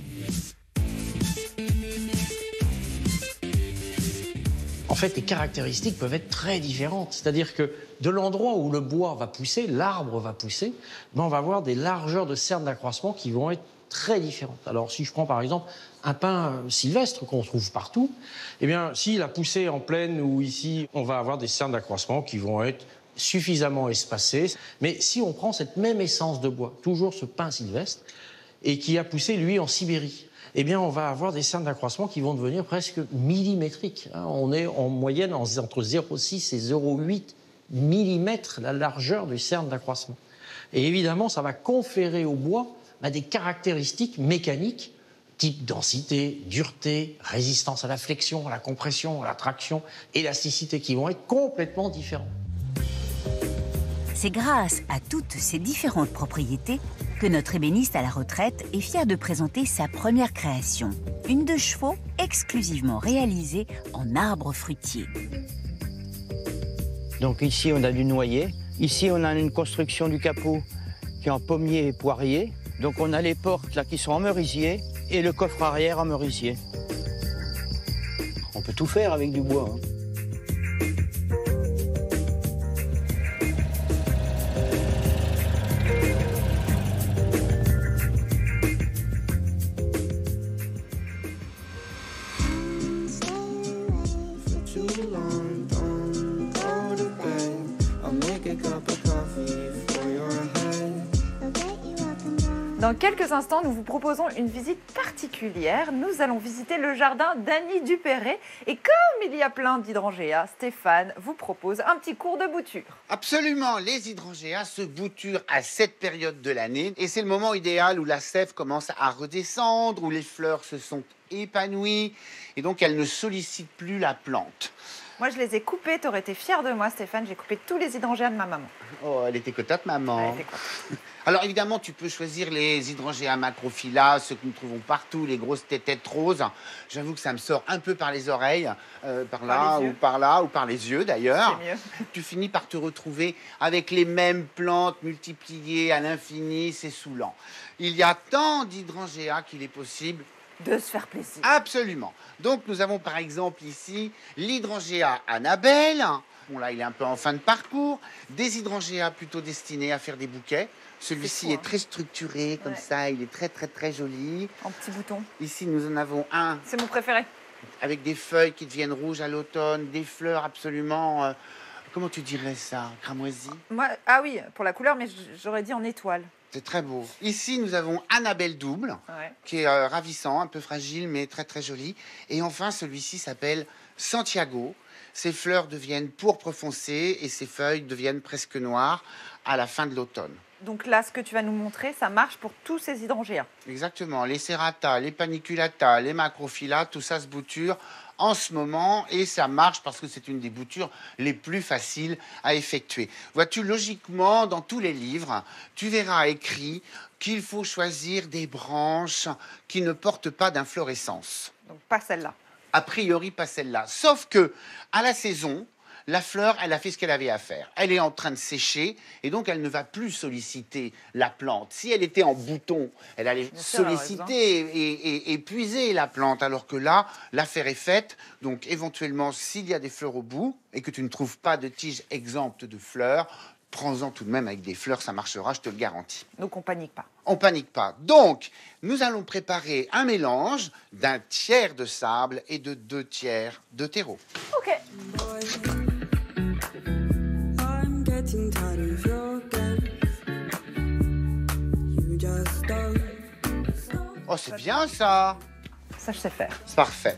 En fait, les caractéristiques peuvent être très différentes. C'est-à-dire que de l'endroit où le bois va pousser, l'arbre va pousser, ben on va avoir des largeurs de cernes d'accroissement qui vont être très différentes. Alors, si je prends par exemple un pin euh, sylvestre qu'on trouve partout, eh bien, s'il a poussé en plaine ou ici, on va avoir des cernes d'accroissement qui vont être suffisamment espacées. Mais si on prend cette même essence de bois, toujours ce pin sylvestre, et qui a poussé, lui, en Sibérie, eh bien, on va avoir des cernes d'accroissement qui vont devenir presque millimétriques. hein. On est en moyenne en- entre 0,6 et 0,8 millimètres la largeur du cerne d'accroissement. Et évidemment, ça va conférer au bois bah, des caractéristiques mécaniques, type densité, dureté, résistance à la flexion, à la compression, à la traction, élasticité, qui vont être complètement différentes. C'est grâce à toutes ces différentes propriétés que notre ébéniste à la retraite est fier de présenter sa première création, une de chevaux exclusivement réalisée en arbre fruitier. Donc ici, on a du noyer. Ici, on a une construction du capot qui est en pommier et poirier. Donc on a les portes là qui sont en merisier et le coffre arrière en merisier. On peut tout faire avec du bois. hein. Quelques instants, nous vous proposons une visite particulière. Nous allons visiter le jardin d'Annie Dupéret. Et comme il y a plein d'hydrangeas, Stéphane vous propose un petit cours de bouture. Absolument, les hydrangéas se bouturent à cette période de l'année et c'est le moment idéal où la sève commence à redescendre, où les fleurs se sont épanouies et donc elles ne sollicitent plus la plante. Moi, je les ai coupés. Tu aurais été fier de moi, Stéphane. J'ai coupé tous les hydrangéas de ma maman. Oh, elle était contente, maman. Elle était. Alors évidemment, tu peux choisir les hydrangéas macrophylla, ceux que nous trouvons partout, les grosses têtettes roses. J'avoue que ça me sort un peu par les oreilles, euh, par là Par ou par là ou par les yeux d'ailleurs. Tu finis par te retrouver avec les mêmes plantes multipliées à l'infini, c'est saoulant. Il y a tant d'hydrangéas qu'il est possible De se faire plaisir. Absolument. Donc nous avons par exemple ici l'hydrangea Annabelle. Bon là, il est un peu en fin de parcours. Des hydrangéas plutôt destinés à faire des bouquets. Celui-ci est, hein. très structuré comme Ouais. ça, il est très très très joli. En petit bouton. Ici nous en avons un C'est mon préféré. avec des feuilles qui deviennent rouges à l'automne, des fleurs absolument, euh, comment tu dirais ça, cramoisies? Moi, ah oui, pour la couleur, mais j'aurais dit en étoile. C'est très beau. Ici, nous avons Annabelle double, Ouais. qui est euh, ravissant, un peu fragile, mais très très joli. Et enfin, celui-ci s'appelle Santiago. Ses fleurs deviennent pourpre foncé et ses feuilles deviennent presque noires à la fin de l'automne. Donc là, ce que tu vas nous montrer, ça marche pour tous ces hydrangéas. Exactement. Les serrata, les paniculata, les macrophylla, tout ça se bouture en ce moment et ça marche parce que c'est une des boutures les plus faciles à effectuer. Vois-tu, logiquement, dans tous les livres, tu verras écrit qu'il faut choisir des branches qui ne portent pas d'inflorescence. Donc pas celle-là. A priori, pas celle-là. Sauf que, à la saison, la fleur, elle a fait ce qu'elle avait à faire. Elle est en train de sécher et donc elle ne va plus solliciter la plante. Si elle était en bouton, elle allait Bien solliciter et, et- et puiser la plante. Alors que là, l'affaire est faite. Donc éventuellement, s'il y a des fleurs au bout et que tu ne trouves pas de tige exempte de fleurs, prends-en tout de même avec des fleurs, ça marchera, je te le garantis. Donc on panique pas. On panique pas. Donc, nous allons préparer un mélange d'un tiers de sable et de deux tiers de terreau. Ok. I'm getting tired of your games. You just don't. Oh, c'est bien ça Ça, je sais faire. C'est parfait.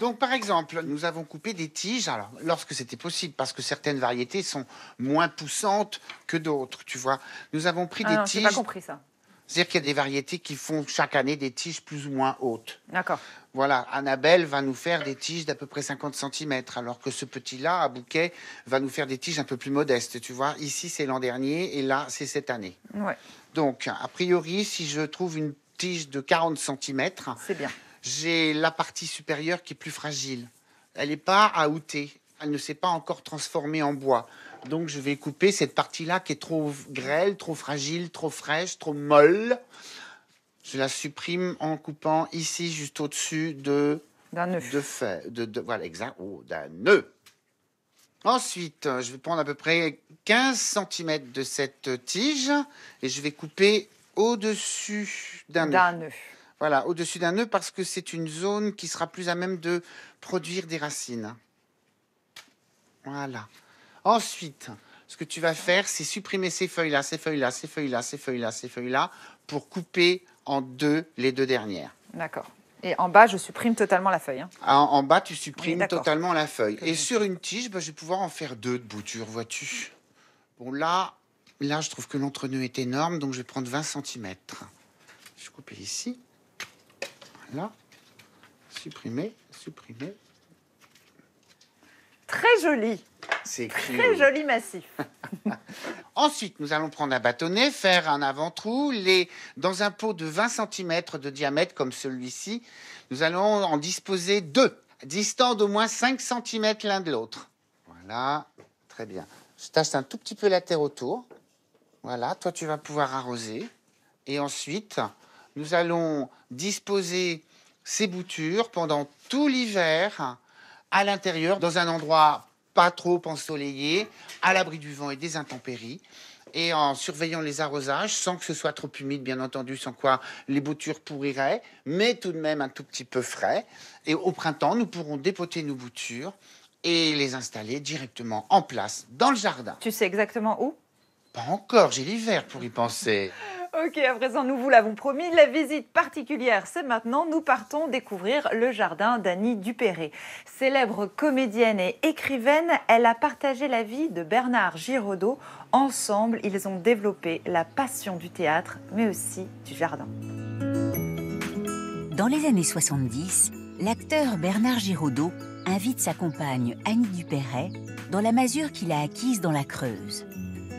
Donc, par exemple, nous avons coupé des tiges, alors, lorsque c'était possible, parce que certaines variétés sont moins poussantes que d'autres, tu vois. Nous avons pris Ah des non, j'ai tiges. pas compris ça. C'est-à-dire qu'il y a des variétés qui font chaque année des tiges plus ou moins hautes. D'accord. Voilà, Annabelle va nous faire des tiges d'à peu près 50 cm, alors que ce petit-là, à bouquet, va nous faire des tiges un peu plus modestes. Tu vois, ici c'est l'an dernier et là c'est cette année. Ouais, Donc, a priori, si je trouve une tige de 40 cm, c'est bien. j'ai la partie supérieure qui est plus fragile. Elle n'est pas à outer. Elle ne s'est pas encore transformée en bois. Donc, je vais couper cette partie-là qui est trop grêle, trop fragile, trop fraîche, trop molle. Je la supprime en coupant ici, juste au-dessus de D'un œuf. de fait, de, de- voilà, exact, oh, d'un nœud. Ensuite, je vais prendre à peu près 15 cm de cette tige et je vais couper au-dessus d'un nœud. D'un œuf. Voilà, au-dessus d'un nœud parce que c'est une zone qui sera plus à même de produire des racines. Voilà. Ensuite, ce que tu vas faire, c'est supprimer ces feuilles-là, ces feuilles-là, ces feuilles-là, ces feuilles-là, ces feuilles-là, pour couper en deux les deux dernières. D'accord. Et en bas, je supprime totalement la feuille. hein. En, en bas, tu supprimes totalement la feuille. Et sur une tige, bah, je vais pouvoir en faire deux de boutures, vois-tu. Bon, là, là, je trouve que l'entre-nœud est énorme, donc je vais prendre 20 cm. Je vais couper ici. Voilà. Supprimer, supprimer. Très joli. C'est Très joli massif. Ensuite, nous allons prendre un bâtonnet, faire un avant-trou, les dans un pot de 20 cm de diamètre comme celui-ci. Nous allons en disposer deux, distants d'au moins 5 cm l'un de l'autre. Voilà, très bien. Je tache un tout petit peu la terre autour. Voilà, toi tu vas pouvoir arroser. Et ensuite, nous allons disposer ces boutures pendant tout l'hiver à l'intérieur, dans un endroit pas trop ensoleillé, à l'abri du vent et des intempéries, et en surveillant les arrosages, sans que ce soit trop humide, bien entendu, sans quoi les boutures pourriraient, mais tout de même un tout petit peu frais. Et au printemps, nous pourrons dépoter nos boutures et les installer directement en place dans le jardin. Tu sais exactement où? Pas encore, j'ai l'hiver pour y penser. Ok, à présent, nous vous l'avons promis, la visite particulière, c'est maintenant. Nous partons découvrir le jardin d'Annie Dupéré. Célèbre comédienne et écrivaine, elle a partagé la vie de Bernard Giraudot. Ensemble, ils ont développé la passion du théâtre, mais aussi du jardin. Dans les années 70, l'acteur Bernard Giraudot invite sa compagne Annie Dupéret dans la masure qu'il a acquise dans la Creuse.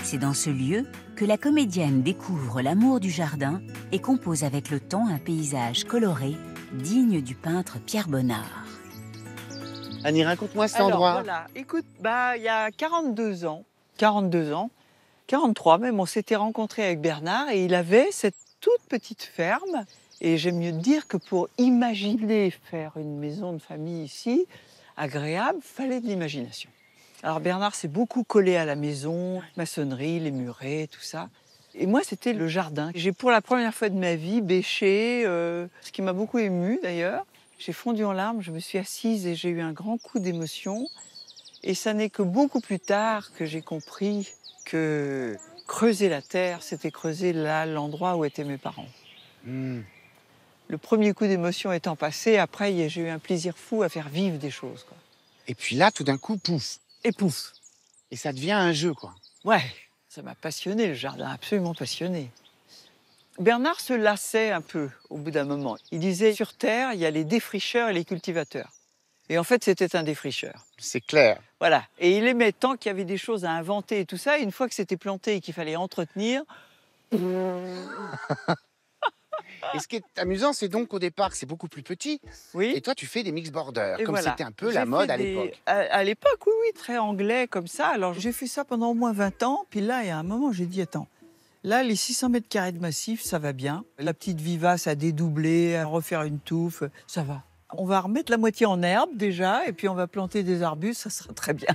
C'est dans ce lieu que la comédienne découvre l'amour du jardin et compose avec le temps un paysage coloré digne du peintre Pierre Bonnard. Annie, raconte-moi cet Alors, endroit. Voilà, écoute, bah, il y a 42 ans, 42 ans, 43 même, on s'était rencontrés avec Bernard et il avait cette toute petite ferme. Et j'aime mieux dire que pour imaginer faire une maison de famille ici, agréable, fallait de l'imagination. Alors Bernard s'est beaucoup collé à la maison, maçonnerie, les murets, tout ça. Et moi, c'était le jardin. J'ai pour la première fois de ma vie bêché, euh, ce qui m'a beaucoup ému d'ailleurs. J'ai fondu en larmes, je me suis assise et j'ai eu un grand coup d'émotion. Et ça n'est que beaucoup plus tard que j'ai compris que creuser la terre, c'était creuser là l'endroit où étaient mes parents. Hmm. Le premier coup d'émotion étant passé, après j'ai eu un plaisir fou à faire vivre des choses. Quoi. Et puis là, tout d'un coup, pouf. Et pouf. Et ça devient un jeu, quoi. Ouais, ça m'a passionné, le jardin, absolument passionné. Bernard se lassait un peu au bout d'un moment. Il disait sur Terre, il y a les défricheurs et les cultivateurs. Et en fait, c'était un défricheur. C'est clair. Voilà. Et il aimait tant qu'il y avait des choses à inventer et tout ça. Et une fois que c'était planté et qu'il fallait entretenir, Et ce qui est amusant, c'est donc qu'au départ, c'est beaucoup plus petit. oui. Et toi, tu fais des mix borders, Et comme voilà. c'était un peu la mode à des- l'époque. À, à l'époque, oui, oui, très anglais comme ça. Alors j'ai fait ça pendant au moins 20 ans. Puis là, il y a un moment, j'ai dit attends. Là, les 600 mètres carrés de massif, ça va bien. La petite vivace a dédoublé, à refaire une touffe, ça va. On va remettre la moitié en herbe déjà, et puis on va planter des arbustes, ça sera très bien.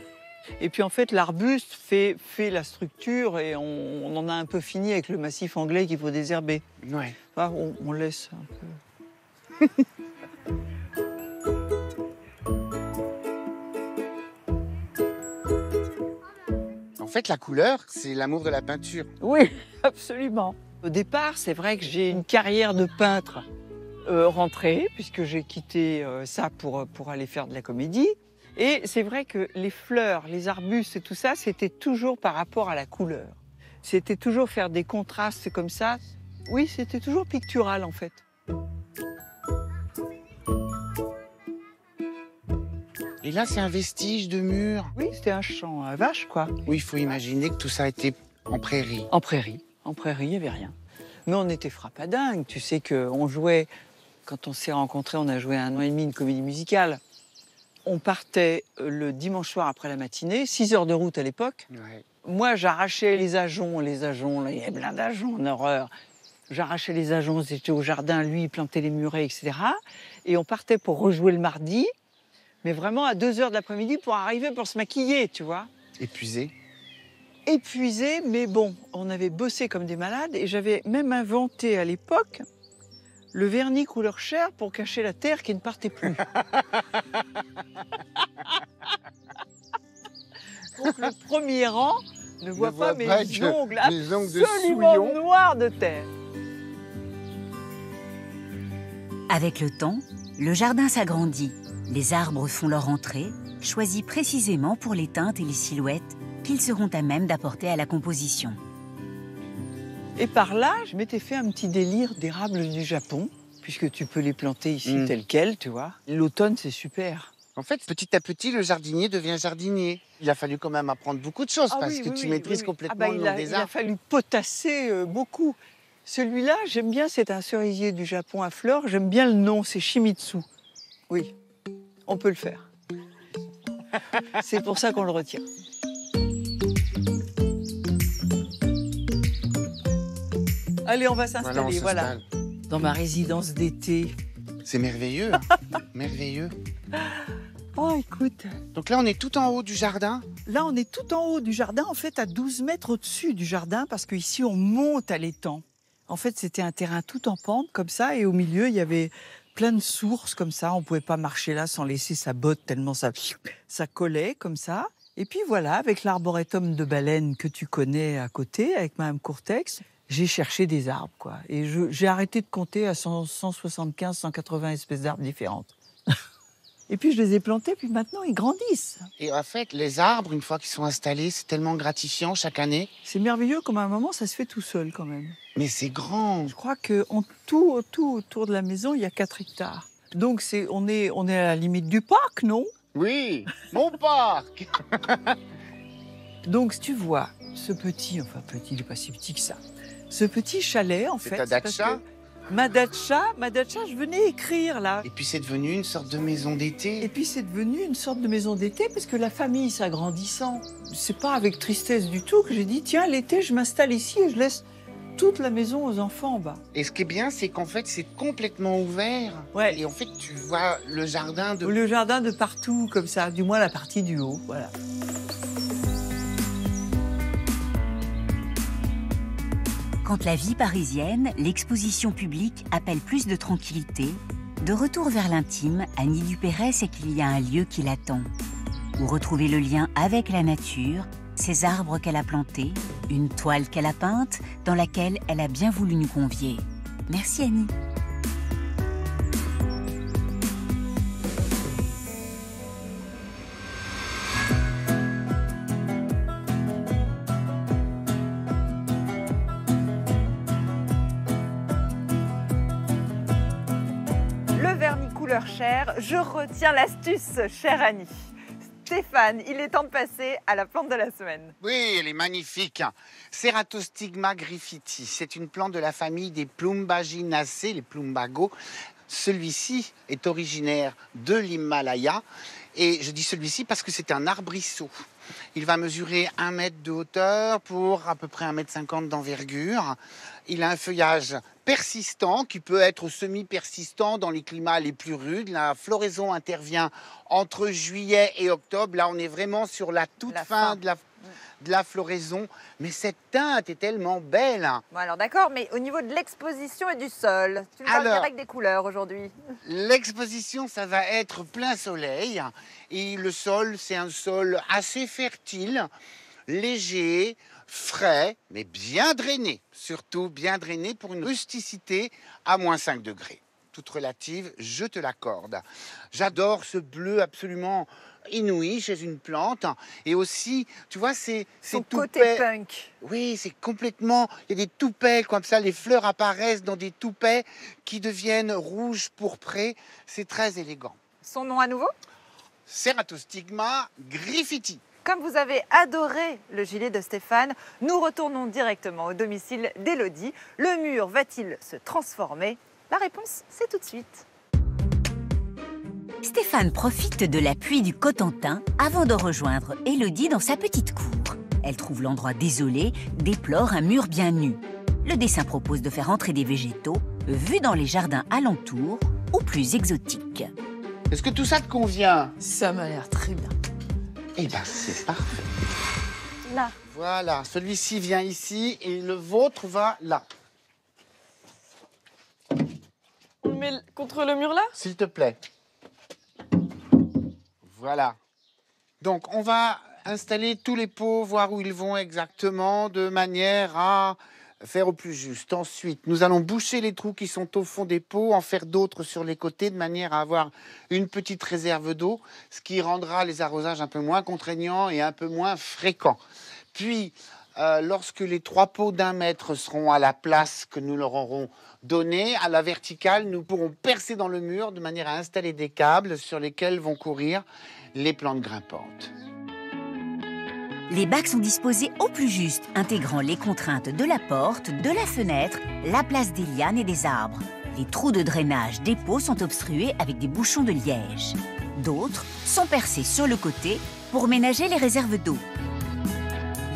Et puis en fait, l'arbuste fait, fait la structure et on, on en a un peu fini avec le massif anglais qu'il faut désherber. Ouais. On, on laisse un peu. En fait, la couleur, c'est l'amour de la peinture. Oui, absolument. Au départ, c'est vrai que j'ai une carrière de peintre euh, rentrée, puisque j'ai quitté euh, ça pour, pour aller faire de la comédie. Et c'est vrai que les fleurs, les arbustes et tout ça, c'était toujours par rapport à la couleur. C'était toujours faire des contrastes comme ça. Oui, c'était toujours pictural en fait. Et là, c'est un vestige de mur Oui, c'était un champ à vache, quoi. où il faut imaginer que tout ça été en prairie. En prairie. En prairie, il n'y avait rien. Mais on était frappadingue. Tu sais qu'on jouait, quand on s'est rencontrés, on a joué un an et demi une comédie musicale. On partait euh, le dimanche soir après la matinée, 6 heures de route à l'époque. Ouais. Moi, j'arrachais les ajoncs, les ajoncs, là, il y avait plein d'ajoncs en horreur. J'arrachais les ajoncs, j'étais au jardin, lui, il plantait les murets, etc. Et on partait pour rejouer le mardi, mais vraiment à 2 heures de l'après-midi pour arriver pour se maquiller, tu vois Épuisé. épuisés, mais bon, on avait bossé comme des malades et j'avais même inventé à l'époque le vernis couleur chair pour cacher la terre qui ne partait plus. pour que le premier rang ne voit pas voit mes pas ongles mes ongles de absolument noirs de terre. Avec le temps, le jardin s'agrandit. Les arbres font leur entrée, choisis précisément pour les teintes et les silhouettes qu'ils seront à même d'apporter à la composition. Et par là, je m'étais fait un petit délire d'érable du Japon, puisque tu peux les planter ici Mm. tels quels, tu vois. L'automne, c'est super. En fait, petit à petit, le jardinier devient jardinier. Il a fallu quand même apprendre beaucoup de choses Ah parce oui, que oui, tu oui, maîtrises complètement Ah bah, le il nom a, des il a arbres. fallu potasser euh, beaucoup. Celui-là, j'aime bien, c'est un cerisier du Japon à fleurs. J'aime bien le nom, c'est Shimitsu. Oui, on peut le faire. c'est pour ça qu'on le retient. Allez, on va s'installer, voilà, dans ma résidence d'été. C'est merveilleux. hein. merveilleux. Oh, écoute, Donc là, on est tout en haut du jardin. Là, on est tout en haut du jardin, en fait, à 12 mètres au-dessus du jardin, parce qu'ici, on monte à l'étang. En fait, c'était un terrain tout en pente, comme ça, et au milieu, il y avait plein de sources, comme ça. On pouvait pas marcher là sans laisser sa botte, tellement ça, ça collait, comme ça. Et puis voilà, avec l'arboretum de baleine que tu connais à côté, avec Madame Courtex, j'ai cherché des arbres, quoi. Et j'ai arrêté de compter à 100 175, 180 espèces d'arbres différentes. Et puis, je les ai plantés, puis maintenant, ils grandissent. Et en fait, les arbres, une fois qu'ils sont installés, c'est tellement gratifiant chaque année. C'est merveilleux comme à un moment, ça se fait tout seul quand même. Mais c'est grand. Je crois qu'en tout, tout autour de la maison, il y a 4 hectares. Donc c'est, on, est, on est à la limite du parc, non? Oui, mon parc. Donc si tu vois ce petit, enfin petit, il n'est pas si petit que ça, ce petit chalet en fait. c'est parce datcha que Ma datcha, ma datcha, je venais écrire là. Et puis c'est devenu une sorte de maison d'été. Et puis c'est devenu une sorte de maison d'été parce que la famille s'agrandissant, c'est pas avec tristesse du tout que j'ai dit tiens l'été je m'installe ici et je laisse toute la maison aux enfants en bas. Et ce qui est bien, c'est qu'en fait, c'est complètement ouvert. Ouais. Et en fait, tu vois le jardin de. Le jardin de partout comme ça, du moins la partie du haut, voilà. Quand la vie parisienne, l'exposition publique appelle plus de tranquillité, De retour vers l'intime, Annie Dupéret sait qu'il y a un lieu qui l'attend. Où retrouver le lien avec la nature, ces arbres qu'elle a plantés, une toile qu'elle a peinte, dans laquelle elle a bien voulu nous convier. Merci Annie. Je retiens l'astuce, chère Annie. Stéphane, il est temps de passer à la plante de la semaine. Oui, elle est magnifique. Ceratostigma griffiti. C'est une plante de la famille des Plumbaginaceae, les plumbago. Celui-ci est originaire de l'Himalaya. Et je dis celui-ci parce que c'est un arbrisseau. Il va mesurer 1 mètre de hauteur pour à peu près 1 mètre 50 d'envergure. Il a un feuillage persistant qui peut être semi-persistant dans les climats les plus rudes. La floraison intervient entre juillet et octobre. Là, on est vraiment sur la toute La fin, fin. De, la, de la floraison. Mais cette teinte est tellement belle. Bon alors d'accord, mais au niveau de l'exposition et du sol, tu me parles Alors. direct des couleurs aujourd'hui. L'exposition, ça va être plein soleil. Et le sol, c'est un sol assez fertile, léger, frais, mais bien drainé. Surtout bien drainé pour une rusticité à moins 5 degrés. Toute relative, je te l'accorde. J'adore ce bleu absolument inouï chez une plante. Et aussi, tu vois, c'est Son c'est côté punk. Oui, c'est complètement. Il y a des toupets comme ça, les fleurs apparaissent dans des toupets qui deviennent rouges pourprés. C'est très élégant. Son nom à nouveau? Ceratostigma griffiti. Comme vous avez adoré le gilet de Stéphane, nous retournons directement au domicile d'Élodie. Le mur va-t-il se transformer? La réponse, c'est tout de suite. Stéphane profite de la pluie du Cotentin avant de rejoindre Élodie dans sa petite cour. Elle trouve l'endroit désolé, déplore un mur bien nu. Le dessin propose de faire entrer des végétaux, vus dans les jardins alentours ou plus exotiques. Est-ce que tout ça te convient? Ça m'a l'air très bien. Eh ben, c'est parfait. Là. Voilà, celui-ci vient ici et le vôtre va là. On le met contre le mur là? S'il te plaît. Voilà. Donc, on va installer tous les pots, voir où ils vont exactement, de manière à faire au plus juste. Ensuite, nous allons boucher les trous qui sont au fond des pots, en faire d'autres sur les côtés, de manière à avoir une petite réserve d'eau, ce qui rendra les arrosages un peu moins contraignants et un peu moins fréquents. Puis, euh, lorsque les trois pots d'un mètre seront à la place que nous leur aurons donnée, à la verticale, nous pourrons percer dans le mur de manière à installer des câbles sur lesquels vont courir les plantes grimpantes. Les bacs sont disposés au plus juste, intégrant les contraintes de la porte, de la fenêtre, la place des lianes et des arbres. Les trous de drainage des pots sont obstrués avec des bouchons de liège. D'autres sont percés sur le côté pour ménager les réserves d'eau.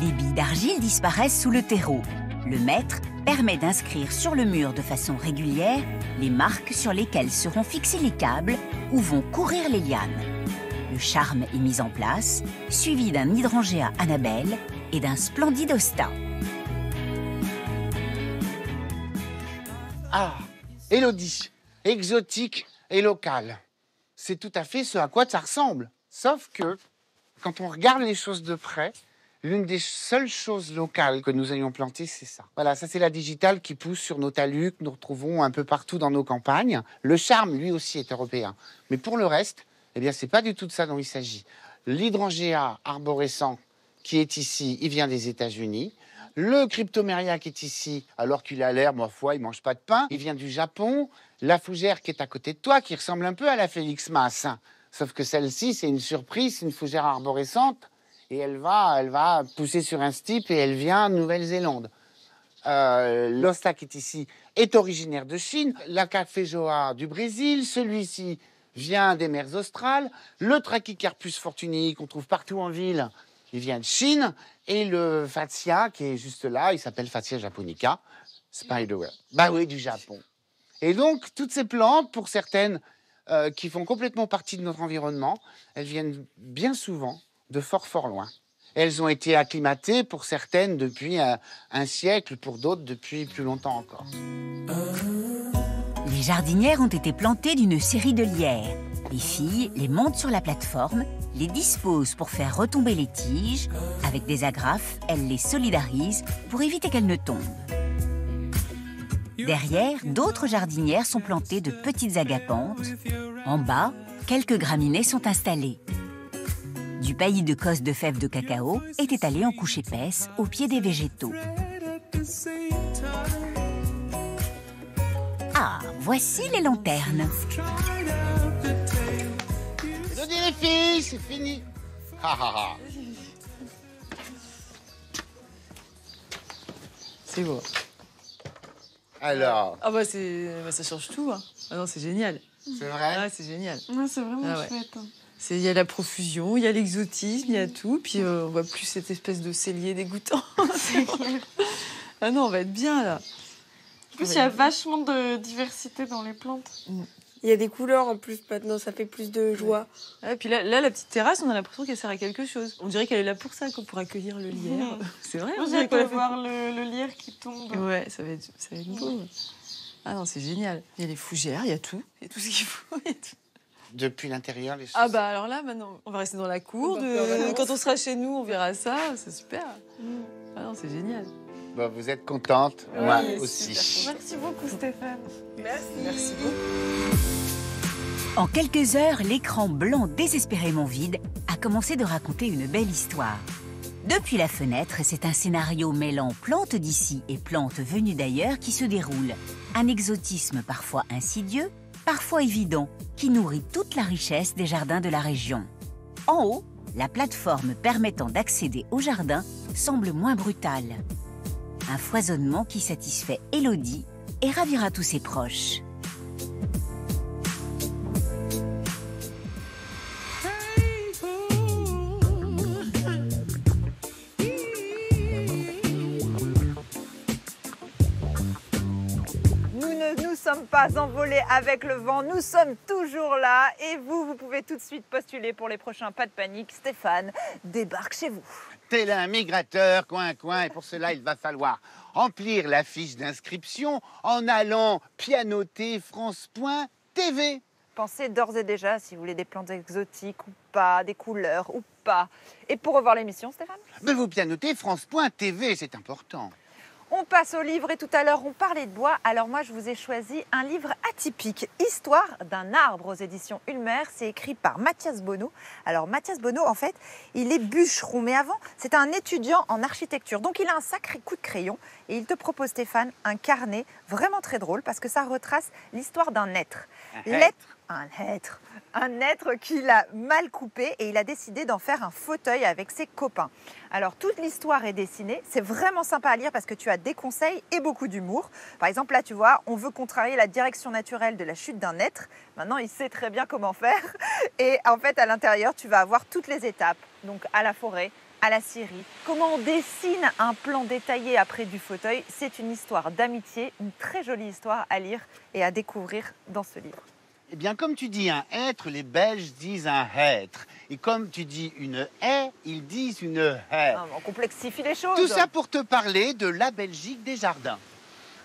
Les billes d'argile disparaissent sous le terreau. Le mètre permet d'inscrire sur le mur de façon régulière les marques sur lesquelles seront fixés les câbles où vont courir les lianes. Le charme est mis en place, suivi d'un hydrangea Annabelle et d'un splendide hosta. Ah, Élodie, exotique et local. C'est tout à fait ce à quoi ça ressemble. Sauf que, quand on regarde les choses de près, l'une des seules choses locales que nous ayons plantées, c'est ça. Voilà, ça c'est la digitale qui pousse sur nos talus, que nous retrouvons un peu partout dans nos campagnes. Le charme, lui aussi, est européen. Mais pour le reste, eh bien, c'est pas du tout de ça dont il s'agit. L'hydrangea arborescent qui est ici, il vient des États-Unis. Le cryptoméria qui est ici, alors qu'il a l'air, ma foi, il mange pas de pain, il vient du Japon. La fougère qui est à côté de toi, qui ressemble un peu à la Félix Mass. hein. Sauf que celle-ci, c'est une surprise, c'est une fougère arborescente. Et elle va, elle va pousser sur un stipe et elle vient de Nouvelle-Zélande. Euh, L'Osta qui est ici est originaire de Chine. La Caféjoa du Brésil. Celui-ci vient des mers australes. Le Trachycarpus fortunei qu'on trouve partout en ville, il vient de Chine. Et le Fatsia qui est juste là, il s'appelle Fatsia japonica. Spiderweb. Bah oui, du Japon. Et donc, toutes ces plantes, pour certaines euh, qui font complètement partie de notre environnement, elles viennent bien souvent de fort, fort loin. Elles ont été acclimatées pour certaines depuis un, un siècle, pour d'autres depuis plus longtemps encore. Les jardinières ont été plantées d'une série de lierres. Les filles les montent sur la plateforme, les disposent pour faire retomber les tiges. Avec des agrafes, elles les solidarisent pour éviter qu'elles ne tombent. Derrière, d'autres jardinières sont plantées de petites agapantes. En bas, quelques graminées sont installées. Du paillis de cosse de fèves de cacao est étalé en couche épaisse au pied des végétaux. Ah, voici les lanternes. Elodie les filles, c'est fini. Ha, ha, ha. C'est beau. Alors, Ah bah, c'est, bah, ça change tout. hein. Ah non, c'est génial. c'est vrai Ah, c'est génial. Ouais, c'est vraiment Ah ouais. chouette. hein. C'est- Il y a la profusion, il y a l'exotisme, il y a tout. Puis euh, on voit plus cette espèce de cellier dégoûtant. Ah non, on va être bien là. En plus, il y a vachement de diversité dans les plantes. Il y a des couleurs en plus maintenant, ça fait plus de joie. Et Ah, puis là, là, la petite terrasse, on a l'impression qu'elle sert à quelque chose. On dirait qu'elle est là pour ça, quoi, pour accueillir le lierre. C'est vrai. Moi, on j'ai dirait hâte qu'on de voir le, le lierre qui tombe. Ouais, ça va être, ça va être beau. Ah non, c'est génial. Il y a les fougères, il y a tout. Il y a tout ce qu'il faut. il y a tout. Depuis l'intérieur, les choses. Ah bah alors là, maintenant, on va rester dans la cour. De-. Quand on sera chez nous, on verra ça. C'est super. Ah non, c'est génial. Bon, vous êtes contente Moi aussi. super Merci beaucoup, Stéphane. Merci beaucoup. En quelques heures, l'écran blanc désespérément vide a commencé de raconter une belle histoire. Depuis la fenêtre, c'est un scénario mêlant plantes d'ici et plantes venues d'ailleurs qui se déroule. Un exotisme parfois insidieux, parfois évident, qui nourrit toute la richesse des jardins de la région. En haut, la plateforme permettant d'accéder au jardin semble moins brutale. Un foisonnement qui satisfait Élodie et ravira tous ses proches. Nous ne nous sommes pas envolés avec le vent, nous sommes toujours là et vous, vous pouvez tout de suite postuler pour les prochains Pas de panique. Stéphane débarque chez vous. Tel un migrateur, coin, coin, et pour cela, il va falloir remplir la fiche d'inscription en allant pianoter France.tv. Pensez d'ores et déjà si vous voulez des plantes exotiques ou pas, des couleurs ou pas. Et pour revoir l'émission, Stéphane? Mais vous pianotez France.tv, c'est important. On passe au livre et tout à l'heure on parlait de bois. Alors moi je vous ai choisi un livre atypique, Histoire d'un arbre aux éditions Ulmer. C'est écrit par Mathias Bonneau. Alors Mathias Bonneau en fait il est bûcheron mais avant c'est un étudiant en architecture. Donc il a un sacré coup de crayon et il te propose Stéphane un carnet vraiment très drôle parce que ça retrace l'histoire d'un être. L'être, un être, un être qu'il a mal coupé et il a décidé d'en faire un fauteuil avec ses copains. Alors toute l'histoire est dessinée, c'est vraiment sympa à lire parce que tu as des conseils et beaucoup d'humour. Par exemple là tu vois, on veut contrarier la direction naturelle de la chute d'un être. Maintenant il sait très bien comment faire et en fait à l'intérieur tu vas avoir toutes les étapes. Donc à la forêt, à la scierie. Comment on dessine un plan détaillé après du fauteuil, c'est une histoire d'amitié, une très jolie histoire à lire et à découvrir dans ce livre. Eh bien, comme tu dis un être, les Belges disent un être. Et comme tu dis une haie, ils disent une haie. Ah, on complexifie les choses. Tout ça pour te parler de la Belgique des jardins.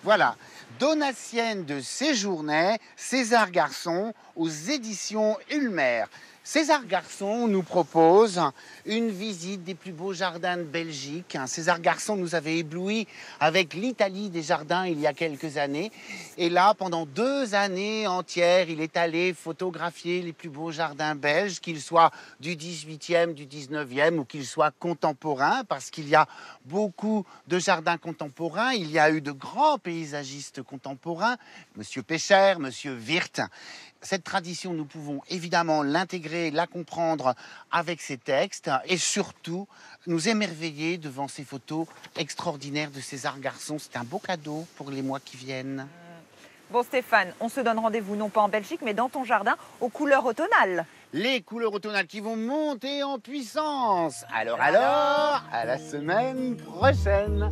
Voilà, Donatienne de Séjournet, César Garçon, aux éditions Ulmer. César Garçon nous propose une visite des plus beaux jardins de Belgique. César Garçon nous avait éblouis avec l'Italie des jardins il y a quelques années. Et là, pendant deux années entières, il est allé photographier les plus beaux jardins belges, qu'ils soient du 18e, du 19e ou qu'ils soient contemporains, parce qu'il y a beaucoup de jardins contemporains. Il y a eu de grands paysagistes contemporains, Monsieur Pécher, Monsieur Wirth. Cette tradition, nous pouvons évidemment l'intégrer, la comprendre avec ces textes et surtout nous émerveiller devant ces photos extraordinaires de César Garçon. C'est un beau cadeau pour les mois qui viennent. Bon Stéphane, on se donne rendez-vous non pas en Belgique mais dans ton jardin aux couleurs automnales. Les couleurs automnales qui vont monter en puissance. Alors alors, à la semaine prochaine.